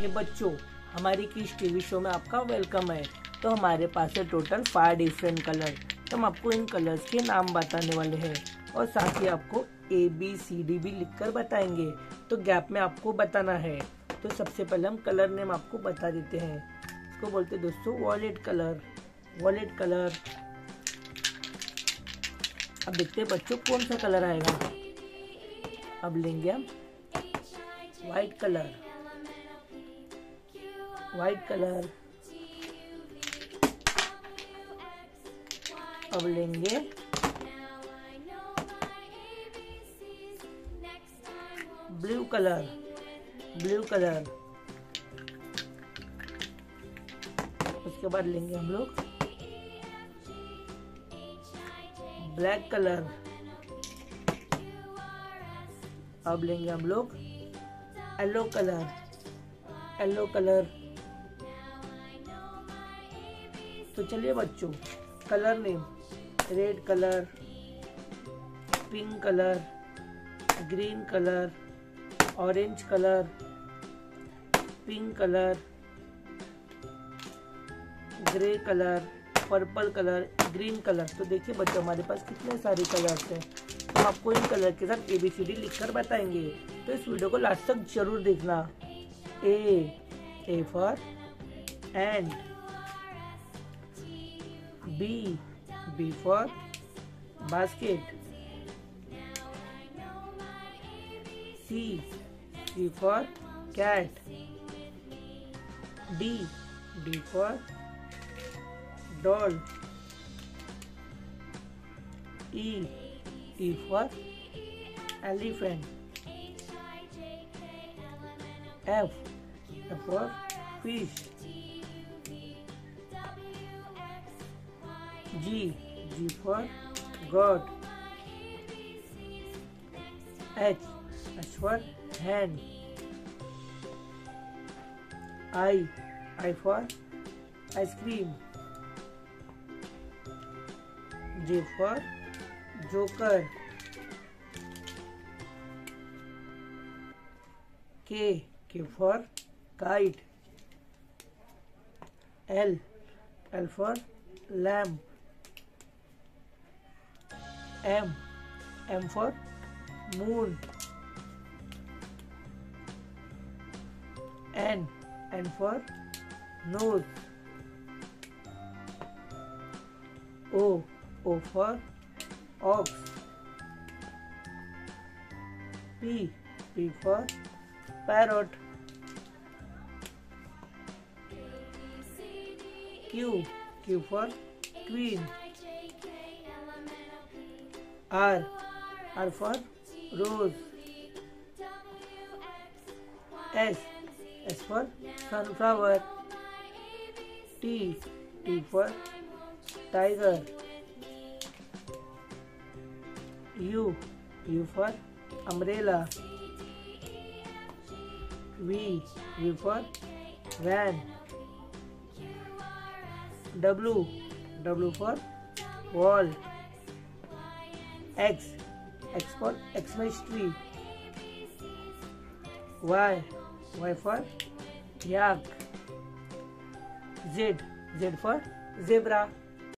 ये बच्चों, हमारी किस टीवी शो में आपका वेलकम है। तो हमारे पास है टोटल फाइव डिफरेंट कलर तो हम आपको इन कलर्स के नाम बताने वाले हैं। और साथ ही आपको ए बी सी डी भी लिखकर बताएँगे। तो गैप में आपको बताना है। तो सबसे पहले हम कलर नेम आपको बता देते हैं। इसको बोलते हैं दोस्तों वॉलेट कलर वॉलेट कलर अब देखते हैं बच्चों कौन सा कलर आएगा। अब लेंगे हम व्हाइट कलर व्हाइट कलर अब लेंगे। ब्लू कलर ब्लू कलर उसके बाद लेंगे हम लोग। ब्लैक कलर अब लेंगे हम लोग। येलो कलर येलो कलर तो चलिए बच्चों, colour name, red colour, pink colour, green colour, orange colour, pink colour, grey colour, purple colour, green colour. तो देखिए बच्चों, हमारे पास कितने सारे कलर्स हैं। हम आपको इन कलर के साथ ए बी सी डी लिख कर बताएँगे। तो इस वीडियो को लास्ट तक ज़रूर देखना। A A for and B. B for basket. C. C for cat. D. D for doll. E. E for elephant. F. F for fish. G G for God H H for hand I I for ice cream J for Joker. K. K for kite. L. L for lamp. M. M for moon. N. N for nose. O. O for ox. P. P for parrot. Q. Q for queen. R. R for rose. S. S for sunflower. T. T for tiger. U. U for umbrella. V. V for van. W. W for wall. X. X for x Xmas tree. Y. Y for yak. Z. Z for zebra.